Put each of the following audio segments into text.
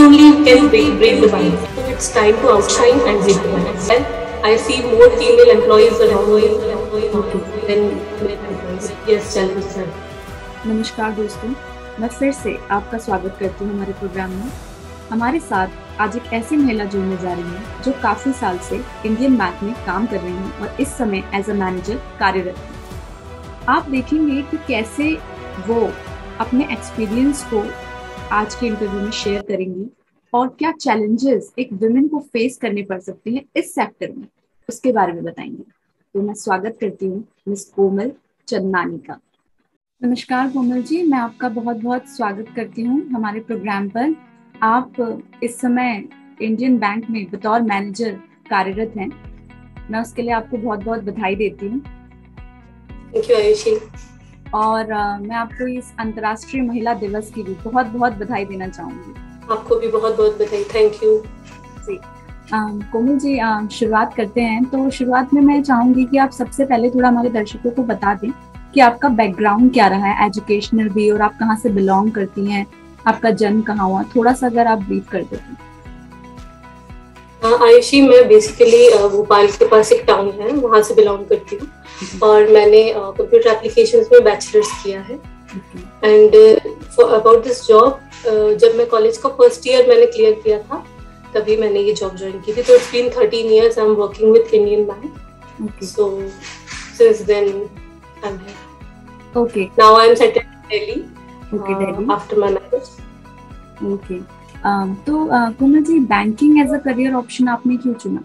we only can break, break the bind. So it's time to outshine and bind. Well, I see more female employees around me than male employees. Yes, challenges are. नमस्कार दोस्तों मैं फिर से आपका स्वागत करती हूँ हमारे प्रोग्राम में हमारे साथ आज एक ऐसी महिला जुड़ने जा रही है जो काफ़ी साल से इंडियन बैंक में काम कर रही हैं और इस समय एज अ मैनेजर कार्यरत है आप देखेंगे कि कैसे वो अपने एक्सपीरियंस को आज के इंटरव्यू में शेयर करेंगी और क्या चैलेंजेस एक वुमेन को फेस करने पड़ सकते हैं इस सेक्टर में उसके बारे में बताएँगे। तो मैं स्वागत करती हूँ मिस कोमल चंदनानी का। नमस्कार कोमल जी मैं आपका बहुत बहुत स्वागत करती हूँ हमारे प्रोग्राम पर। आप इस समय इंडियन बैंक में बतौर मैनेजर कार्यरत हैं। मैं उसके लिए आपको बहुत बहुत बधाई देती हूँ। Thank you, Ayushi. और मैं आपको इस अंतर्राष्ट्रीय महिला दिवस की भी बहुत बहुत बधाई देना चाहूँगी। आपको भी बहुत बहुत बधाई। थैंक यू जी। कोमल जी शुरुआत करते हैं। तो शुरुआत में मैं चाहूँगी कि आप सबसे पहले थोड़ा हमारे दर्शकों को बता दें कि आपका बैकग्राउंड क्या रहा है एजुकेशनल भी और आप कहाँ से बिलोंग करती हैं आपका जन्म कहाँ हुआ? थोड़ा सा अगर आप ब्रीफ कर देते आयुषी मैं बेसिकली भोपाल के पास एक टाउन है वहाँ से बिलोंग करती हूँ। और मैंने कंप्यूटर एप्लीकेशंस में बैचलर्स किया है। एंड अबाउट दिस जॉब जब मैं कॉलेज का फ़र्स्ट ईयर मैंने क्लियर किया था तभी मैंने ये जॉब ज्वाइन की थी। तो it's been thirteen years I am working with Indian bank so since then I am here okay now I am settled in Delhi okay Delhi after my marriage okay तो uh, ji banking as a career option आपने क्यों चुना?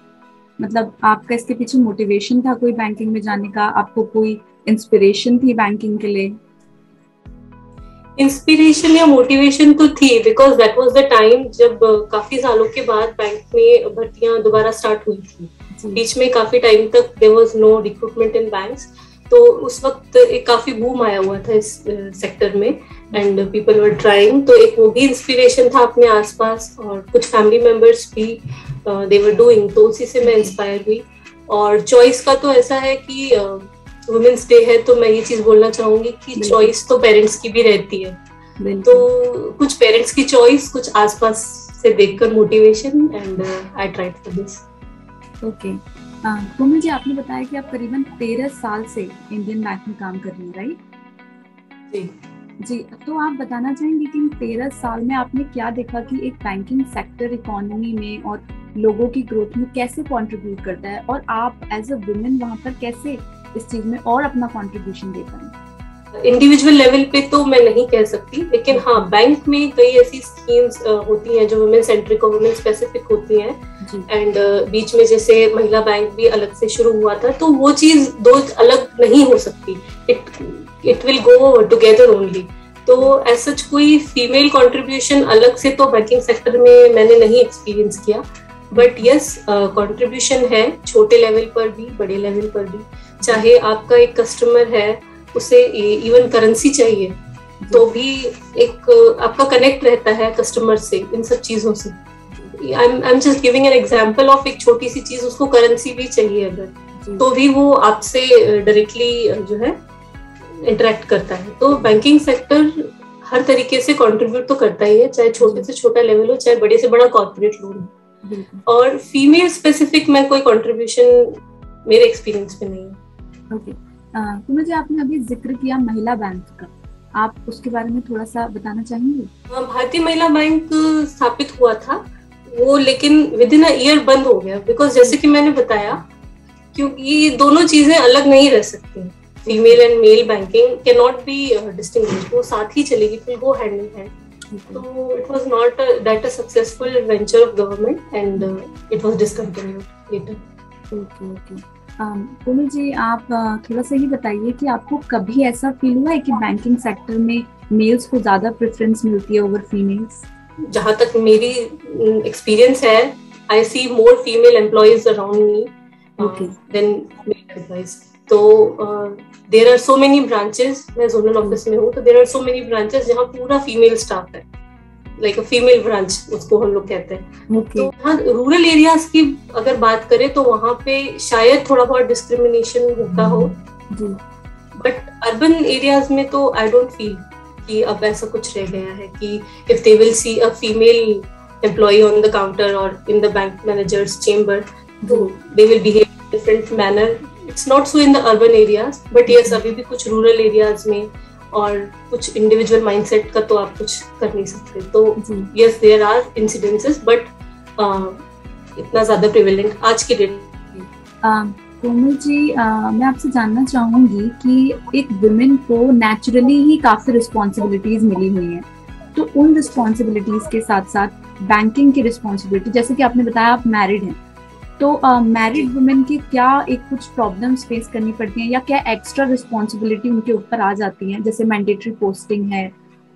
मतलब आपका इसके पीछे motivation था कोई बैंकिंग में जाने का? आपको कोई इंस्पिरेशन थी बैंकिंग के लिए? इंस्पिरेशन या मोटिवेशन तो थी because that was the time जब काफ़ी सालों के बाद बैंक में भर्तियाँ दोबारा स्टार्ट हुई थी। बीच में काफ़ी टाइम तक there was no recruitment in bank तो उस वक्त एक काफ़ी बूम आया हुआ था इस सेक्टर में। एंड पीपल वर ट्राइंग तो एक वो भी इंस्पिरेशन था अपने आसपास और कुछ फैमिली मेंबर्स भी दे वर डूइंग तो उसी से मैं इंस्पायर हुई। और चॉइस का तो ऐसा है कि वुमेन्स डे है तो मैं ये चीज़ बोलना चाहूँगी कि चॉइस तो पेरेंट्स की भी रहती है। तो कुछ पेरेंट्स की चॉइस कुछ आसपास से देखकर motivation and I tried for this okay Komal ji आपने बताया कि आप करीबन तेरह साल से इंडियन बैंक में काम कर रही हैं राइट जी। जी तो आप बताना चाहेंगे कि इन तेरह साल में आपने क्या देखा कि एक बैंकिंग सेक्टर इकोनॉमी में और लोगों की ग्रोथ में कैसे कंट्रीब्यूट करता है और आप एज अ वुमेन वहाँ पर कैसे इस चीज़ में और अपना कंट्रीब्यूशन दे पाए? इंडिविजुअल लेवल पे तो मैं नहीं कह सकती लेकिन हाँ बैंक में कई ऐसी स्कीम्स होती हैं जो वुमेन सेंट्रिक और वुमेन स्पेसिफिक होती हैं। एंड uh, बीच में जैसे महिला बैंक भी अलग से शुरू हुआ था तो वो चीज़ दो अलग नहीं हो सकती। It it will go together only तो एज सच कोई फीमेल कंट्रीब्यूशन अलग से तो बैंकिंग सेक्टर में मैंने नहीं एक्सपीरियंस किया। बट यस कंट्रीब्यूशन है छोटे लेवल पर भी बड़े लेवल पर भी। चाहे आपका एक कस्टमर है उसे इवन करेंसी चाहिए तो भी एक आपका कनेक्ट रहता है कस्टमर से इन सब चीज़ों से। I am just giving an example of एक छोटी सी चीज़ उसको करेंसी भी चाहिए अगर तो भी वो आपसे डायरेक्टली जो है इंटरेक्ट करता है। तो बैंकिंग सेक्टर हर तरीके से कंट्रीब्यूट तो करता ही है चाहे छोटे से छोटा लेवल हो चाहे बड़े से बड़ा कॉर्पोरेट लोन हो। और फीमेल स्पेसिफिक में कोई कंट्रीब्यूशन मेरे एक्सपीरियंस में नहीं है। ओके। तो मुझे आपने अभी ज़िक्र किया महिला बैंक का। आप उसके बारे में थोड़ा सा बताना चाहेंगे? भारतीय महिला बैंक स्थापित हुआ था। वो लेकिन विद इन ईयर बंद हो गया। बिकॉज़ जैसे कि मैंने बताया क्योंकि ये दोनों चीज़ें अलग नहीं रह सकती। Female and male banking can not be distinct वो साथ ही चलेगी फिर वो हैंड इन हैंड तो it was not that a successful venture of government and it was discontinued later okay okay जी आप थोड़ा सा ही बताइए कि आपको कभी ऐसा फील हुआ है कि बैंकिंग सेक्टर में मेल्स को ज़्यादा प्रेफरेंस मिलती है ओवर फीमेल्स जहाँ तक मेरी एक्सपीरियंस है I see more female employees around me then male employees तो there are so many branches मैं जोनल ऑफ़िस में हूँ तो there are so many branches जहाँ पूरा फीमेल स्टाफ है. लाइक अ फीमेल ब्रांच उसको हम लोग कहते हैं. Okay. तो हाँ रूरल एरियाज़ की अगर बात करें तो वहाँ पे शायद थोड़ा बहुत डिस्क्रिमिनेशन होता हो. बट अर्बन एरियाज़ में तो आई डोंट फील कि अब ऐसा कुछ रह गया है कि if they will see a female employ on the counter और in the bank managers chamber though they will behave different manner it's not so in the urban areas but yes अभी भी कुछ रूरल एरियाज़ में और कुछ individual mindset का तो आप कुछ कर नहीं सकते। तो yes there are incidences but इतना ज़्यादा प्रिवेलेंट आज के डेट कोमल जी आ, मैं आपसे जानना चाहूँगी कि एक वुमेन को नेचुरली ही काफ़ी रिस्पॉन्सिबिलिटीज मिली हुई हैं। तो उन रिस्पॉन्सिबिलिटीज के साथ साथ बैंकिंग की रिस्पॉन्सिबिलिटी जैसे कि आपने बताया आप मैरिड हैं। तो मैरिड वुमेन की क्या एक कुछ प्रॉब्लम्स फेस करनी पड़ती हैं या क्या एक्स्ट्रा रिस्पॉन्सिबिलिटी उनके ऊपर आ जाती हैं? जैसे मैंडेटरी पोस्टिंग है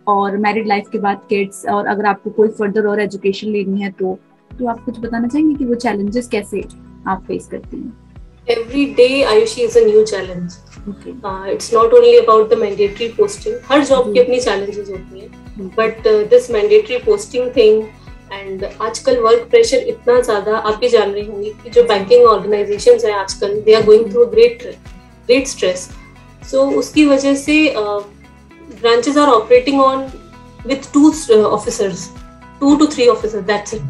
और मैरिड लाइफ के बाद किड्स और अगर आपको कोई फर्दर और एजुकेशन लेनी है तो तो आप कुछ बताना चाहेंगे कि वो चैलेंजेस कैसे आप फेस करती हैं? Every day ayushi is a new challenge. Okay. uh, it's not only about the mandatory posting. हर जॉब की अपनी challenges होती हैं. But uh, this mandatory posting thing and आजकल वर्क प्रेशर इतना ज़्यादा आप भी जान रही होंगी कि जो बैंकिंग ऑर्गेनाइजेशन है आजकल they are going through great great stress so उसकी वजह से branches are operating on with two officers two two three officer that's it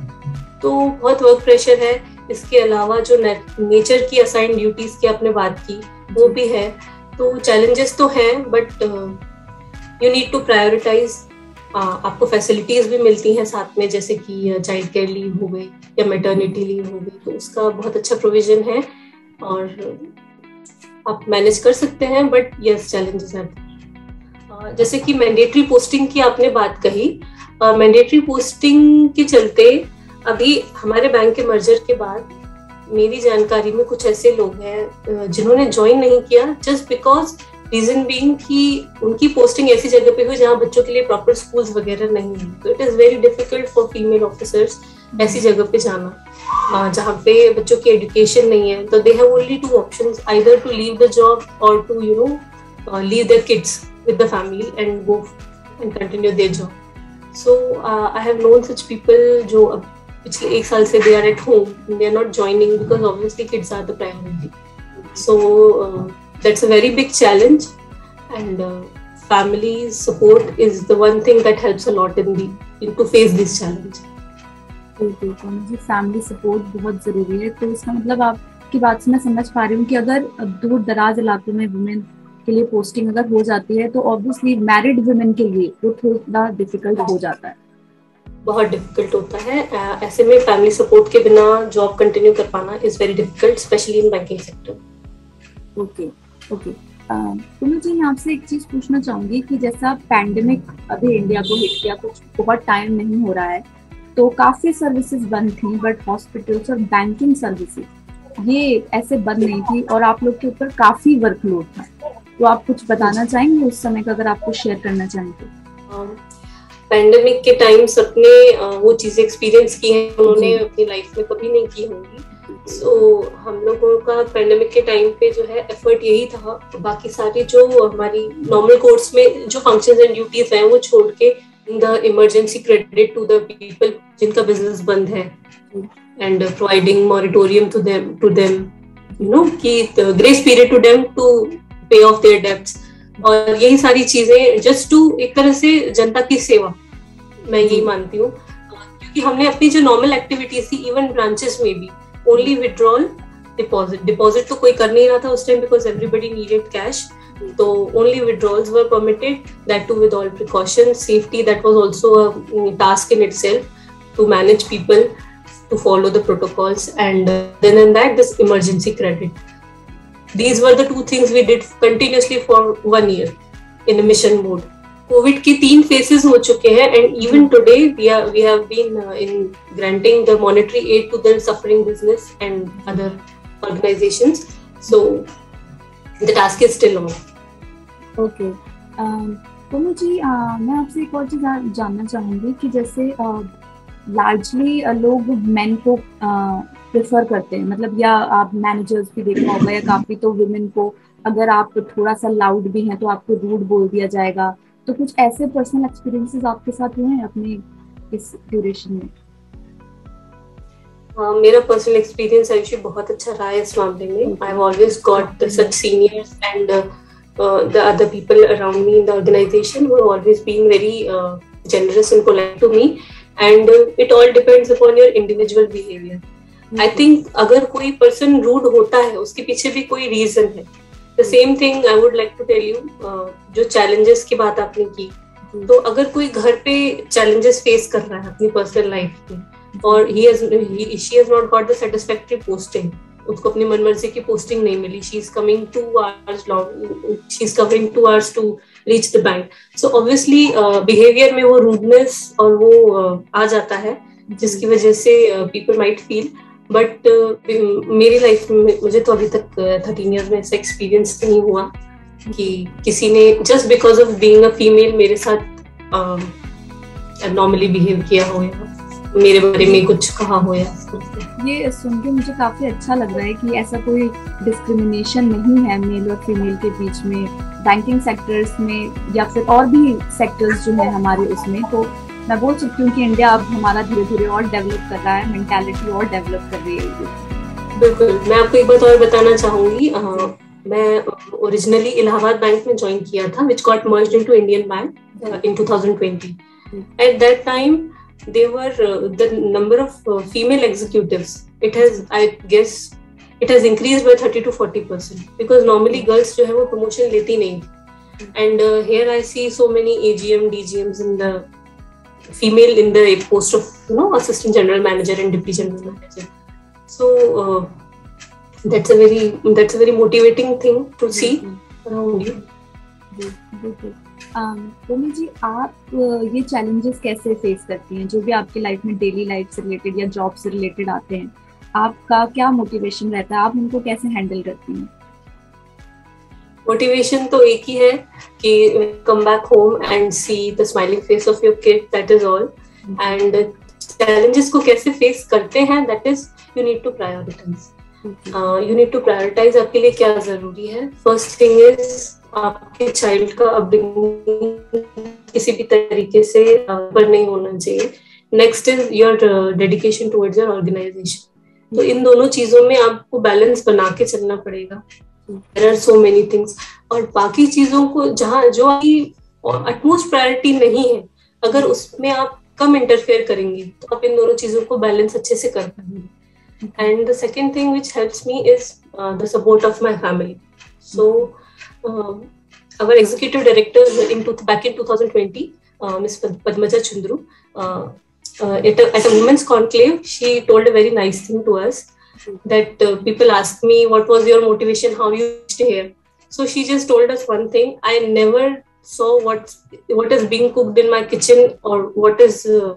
तो बहुत वर्क प्रेशर है. इसके अलावा जो नेचर की असाइन ड्यूटीज़ की आपने बात की, वो भी है। तो चैलेंजेस तो हैं but you need to prioritize आपको फैसिलिटीज़ भी मिलती हैं साथ में, जैसे कि चाइल्ड केयर लीव हो गई या मेटर्निटी लीव हो गई तो उसका बहुत अच्छा प्रोविज़न है और आप मैनेज कर सकते हैं बट यस चैलेंजेस हैं। जैसे कि मैंडेटरी पोस्टिंग की आपने बात कही मैंडेटरी पोस्टिंग के चलते अभी हमारे बैंक के मर्जर के बाद मेरी जानकारी में कुछ ऐसे लोग हैं जिन्होंने ज्वाइन नहीं किया जस्ट बिकॉज़ रीजन बीइंग कि उनकी पोस्टिंग ऐसी जगह पे हुई जहाँ बच्चों के लिए प्रॉपर स्कूल्स वगैरह नहीं है। तो it is very difficult for female officers ऐसी जगह पे जाना जहाँ पे बच्चों की एजुकेशन नहीं है। तो they have only two options either to leave the job और to you know leave the kids with the family and go and continue their job so I have known such people जो अब पिछले एक साल से they are at home they are not joining because obviously kids are the priority so a very big challenge and uh, family support is the one thing that helps a lot in the in to face this challenge. बिल्कुल family support बहुत ज़रूरी है। तो इसका मतलब आपकी बात से मैं समझ पा रही हूँ कि अगर दूर दराज इलाकों में वुमेन के लिए पोस्टिंग अगर हो जाती है तो ऑब्वियसली मैरिड वुमेन के लिए वो थोड़ा डिफ़िकल्ट हो जाता है। बहुत डिफ़िकल्ट होता है। ऐसे में फैमिली सपोर्ट के बिना जॉब कंटिन्यू कर पाना is very difficult specially in banking sector okay okay तो मैं आपसे एक चीज़ पूछना चाहूँगी कि जैसा पैंडेमिक अभी इंडिया को हिट किया कुछ बहुत टाइम नहीं हो रहा है तो काफ़ी सर्विसेज़ बंद थी बट हॉस्पिटल्स और बैंकिंग सर्विसेज़ ये ऐसे बंद नहीं थी और आप लोग के ऊपर काफ़ी वर्कलोड था। तो आप कुछ बताना चाहेंगे उस समय का अगर आपको शेयर करना चाहें तो पैंडेमिक के टाइम सबने वो चीज़ें एक्सपीरियंस की है उन्होंने अपनी लाइफ में कभी नहीं की होंगी। सो so, हम लोगों का पेंडेमिक के टाइम पे जो है एफर्ट यही था बाकी सारी जो हमारी नॉर्मल कोर्स में जो फ़ंक्शंस एंड ड्यूटीज़ हैं वो छोड़ के the emergency credit to the people जिनका बिज़नेस बंद है and providing moratorium to them to them you know कि grace period to them to pay off their debts और यही सारी चीज़ें जस्ट टू एक तरह से जनता की सेवा मैं यही मानती हूँ। क्योंकि हमने अपनी जो नॉर्मल एक्टिविटीज़ थी इवन ब्रांचेस में भी ओनली विड्रॉल डिपॉजिट डिपॉजिट तो कोई कर नहीं रहा था उस time because everybody needed cash तो only withdrawals were permitted that too with all precaution safety that was also a task in itself manage people to follow the protocols and uh, then in that this emergency credit. These were the two things we did continuously for one year in a mission mode. Covid के तीन phases हो चुके हैं and even today we we have been in granting the monetary aid to the suffering business and other organizations so the task is still on okay तो जी uh, मैं आपसे एक और चीज़ जानना चाहूँगी कि जैसे uh, uh, लोग मेन को प्रेफर करते हैं। मतलब या आप मैनेजर्स भी देखा होगा या काफ़ी तो वुमेन को अगर आप थोड़ा सा लाउड भी हैं तो आपको रूड बोल दिया जाएगा। तो कुछ ऐसे पर्सनल एक्सपीरियंसेस आपके साथ हुए हैं अपने इस ड्यूरेशन में? Uh, मेरा पर्सनल एक्सपीरियंस आयुषी बहुत अच्छा रहा है इस मामले में। I have always got such seniors and the other people around me in the organization who have always been very generous and polite to me. And it all depends upon your individual behaviour I think अगर कोई person rude होता है उसके पीछे भी कोई reason है। The same thing I would like to tell you जो चैलेंजेस की बात आपने की। तो अगर कोई घर पे चैलेंजेस फेस कर रहा है अपनी पर्सनल लाइफ में और he she has not got the satisfactory posting उसको अपनी मनमर्जी की पोस्टिंग नहीं मिली she is coming two hours long she is covering two hours to reach the bank so obviously behaviour में वो रूडनेस और वो uh, आ जाता है जिसकी वजह से पीपल माइट फील बट मेरी लाइफ में मुझे तो अभी तक थर्टीन ईयर में ऐसा एक्सपीरियंस नहीं हुआ कि किसी ने just because of being a female मेरे साथ नॉर्मली uh, बिहेव किया हो या मेरे बारे में कुछ कहा हो या ये सुन के मुझे काफ़ी अच्छा लग रहा है कि ऐसा कोई डिस्क्रिमिनेशन नहीं है मेल और फीमेल के बीच में बैंकिंग सेक्टर्स में या फिर और भी सेक्टर्स जो है हमारे उसमें। तो मैं बोल सकती हूँ कि इंडिया अब हमारा धीरे धीरे और डेवलप कर रहा है मेंटालिटी और डेवलप कर रही है। बिल्कुल। मैं आपको एक बात और बताना चाहूँगी। मैं ओरिजिनली इलाहाबाद बैंक में ज्वाइन किया था which got merged into Indian bank in 2020 at that time they were uh, the number of uh, female executives it has i guess it has increased by 30 to 40 percent because normally girls जो है वो promotion लेती नहीं and uh, here i see so many agm dgms in the female in the post of you know assistant general manager and deputy general manager so uh, that's a very that's a very motivating thing to see you रोमी जी आप ये challenges कैसे face करती हैं? जो भी आपकी life में daily life से रिलेटेड या जॉब से रिलेटेड आते हैं आपका क्या मोटिवेशन रहता है? आप उनको कैसे हैंडल करती हैं? मोटिवेशन तो एक ही है कि come back home and see the smiling face of your kid that is all and challenges को कैसे फेस करते हैं that is you need to prioritize you need to prioritize आपके लिए क्या ज़रूरी है? फ़र्स्ट थिंग इज़ आपके चाइल्ड का अपब्रिंगिंग किसी भी तरीके से पर नहीं होना चाहिए। Next is your dedication towards your organization तो इन दोनों चीज़ों में आपको बैलेंस बना के चलना पड़ेगा। There are so many things और बाकी चीज़ों को जहाँ जो आपकी अटमोस्ट प्रायोरिटी नहीं है अगर उसमें आप कम इंटरफेयर करेंगे तो आप इन दोनों चीज़ों को बैलेंस अच्छे से कर पाएँगे। And the second thing which helps me is uh, the support of my family. So, um, our executive director in back in 2020, uh, Ms. Padmaja Chandru, uh, uh, at, a, at a women's conclave, she told a very nice thing to us that uh, people asked me, What was your motivation? How you stay here? So, she just told us one thing I never saw what, what is being cooked in my kitchen or what is uh,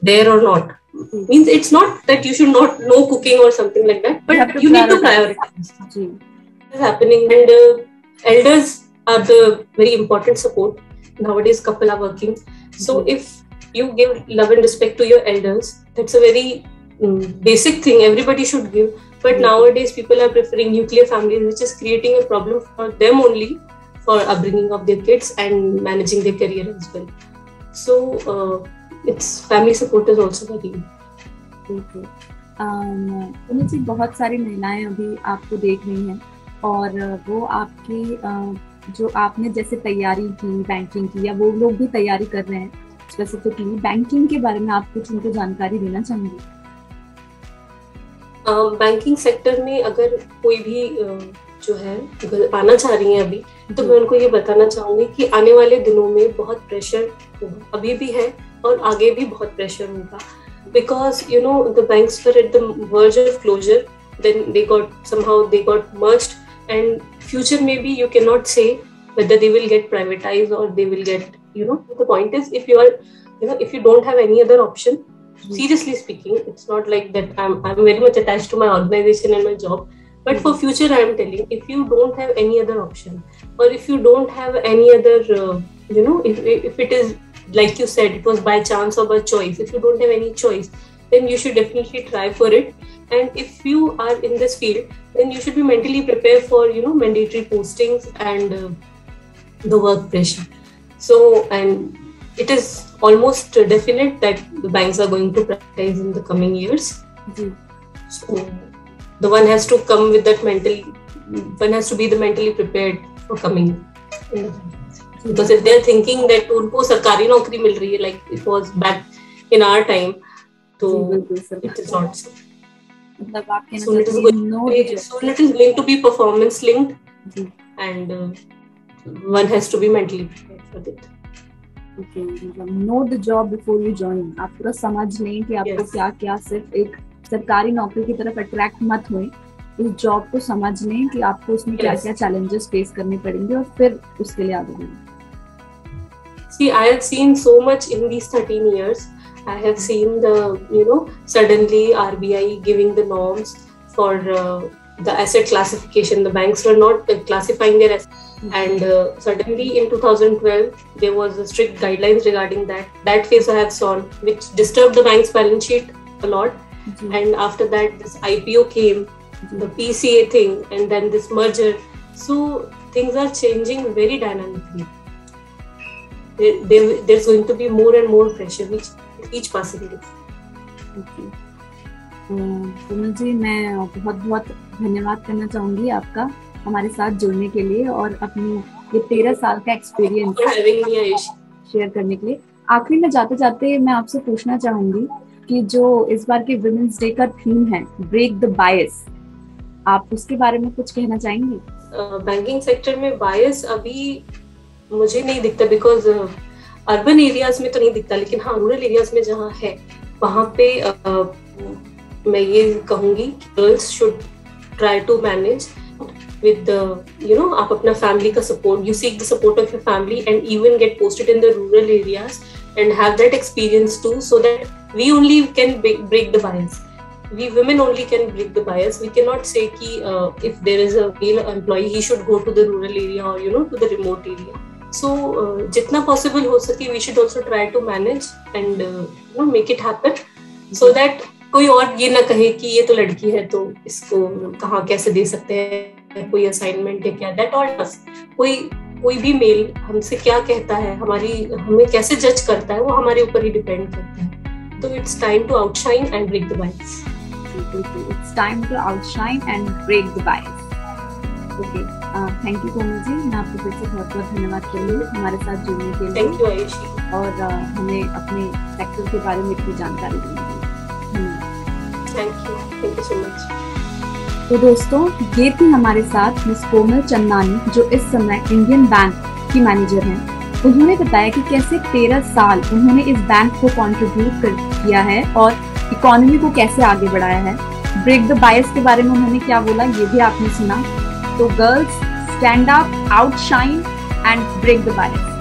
there or not Means it's not that you should not know cooking or something like that, but you, you need to prioritize. What is happening and uh, elders are the very important support nowadays couple are working so mm-hmm. if you give love and respect to your elders that's a very um, basic thing everybody should give but mm-hmm. nowadays people are preferring nuclear families which is creating a problem for them only for upbringing of their kids and managing their career as well so uh, it's family support is also very important um, बहुत सारी महिलाएँ अभी आपको देख रही हैं और वो आपकी जो आपने जैसे तैयारी की बैंकिंग की या वो लोग भी तैयारी कर रहे हैं स्पेसिफिकली बैंकिंग के बारे में आप कुछ उनको जानकारी देना चाहेंगे? बैंकिंग सेक्टर में अगर कोई भी जो है आना चाह रही है अभी तो मैं उनको ये बताना चाहूँगी कि आने वाले दिनों में बहुत प्रेशर अभी भी है और आगे भी बहुत प्रेशर होगा because you know the for at the verge of closure then they got somehow they got merged and future maybe you cannot say whether they will get privatized or they will get you know the point is if you are you know if you don't have any other option mm-hmm. seriously speaking it's not like that i'm i'm very much attached to my organization and my job but for future i am telling if you don't have any other option or if you don't have any other uh, you know if, if it is like you said it was by chance or by choice if you don't have any choice then you should definitely try for it. And if you are in this field then you should be mentally prepared for you know mandatory postings and uh, the work pressure. So and it is almost definite that the banks are going to privatize in the coming years. Mm-hmm. so the one has to come with that mental one has to be the mentally prepared for coming because if they're thinking that unko sarkari naukri mil rahi hai like it was back in our time so it is not so मतलब आप कहना so it is going no to, so it is going to be performance linked and uh, one has to be mentally prepared for that okay मतलब know the job before you join आप पूरा समझ लें कि आपको. क्या क्या सिर्फ़ एक सरकारी नौकरी की तरफ़ अट्रैक्ट मत हुए उस जॉब को समझ लें कि आपको उसमें क्या क्या चैलेंजेस फेस करने पड़ेंगे और फिर उसके लिए आगे बढ़ें See, I have seen so much in these 13 years. I have seen the, you know, suddenly RBI giving the norms for uh, the asset classification. The banks were not uh, classifying their assets and uh, suddenly in 2012 there was a strict guidelines regarding that that phase i have saw which disturbed the bank's balance sheet a lot mm-hmm. And after that this ipo came mm-hmm. the pca thing and then this merger so things are changing very dynamically there, there, there's going to be more and more pressure which each passing day okay. कोमल जी मैं बहुत बहुत धन्यवाद करना चाहूँगी आपका हमारे साथ जुड़ने के लिए और अपनी ये तेरह साल का एक्सपीरियंस शेयर करने के लिए आखिरी में जाते जाते मैं आपसे पूछना चाहूँगी कि जो इस बार के वुमेन्स डे का थीम है ब्रेक द बायस आप उसके बारे में कुछ कहना चाहेंगे? बैंकिंग uh, सेक्टर में बायस अभी मुझे नहीं दिखता बिकॉज़ अर्बन एरियाज़ में तो नहीं दिखता लेकिन हाँ रूरल एरियाज़ में जहाँ है वहाँ पे uh, मैं ये कहूँगी girls should try to manage the you know आप अपना family का support you seek the support of your family and even get posted in the rural areas and have that experience too so that we only can break the bias we women only can break the bias we cannot say ki uh, if there is a male employee he should go to the rural area or you know to the remote area so uh, jitna possible ho sake we should also try to manage and uh, you know make it happen so that कोई और ये ना कहे कि ये तो लड़की है तो इसको कहाँ कैसे दे सकते हैं कोई असाइनमेंट है क्या दैट ऑल डस कोई कोई भी मेल हमसे क्या कहता है हमारी हमें कैसे जज करता है वो हमारे ऊपर ही डिपेंड करता है। तो it's time to outshine and break the bias it's time to outshine and break the bias okay thank you Komal ji मैं आपको फिर से बहुत बहुत धन्यवाद करूँगी हमारे साथ जुड़ने के लिए। थैंक यू आयुषी और uh, हमें अपने सेक्टर के बारे में इतनी जानकारी देने के लिए। Thank you thank you so much तो दोस्तों, ये थी हमारे साथ मिस कोमल चंदानी, जो इस समय इंडियन बैंक की मैनेजर हैं। उन्होंने बताया कि कैसे तेरह साल उन्होंने इस बैंक को कंट्रीब्यूट कर किया है और इकोनॉमी को कैसे आगे बढ़ाया है। ब्रेक द बायस के बारे में उन्होंने क्या बोला, ये भी आपने सुना। तो girls stand up outshine and break the bias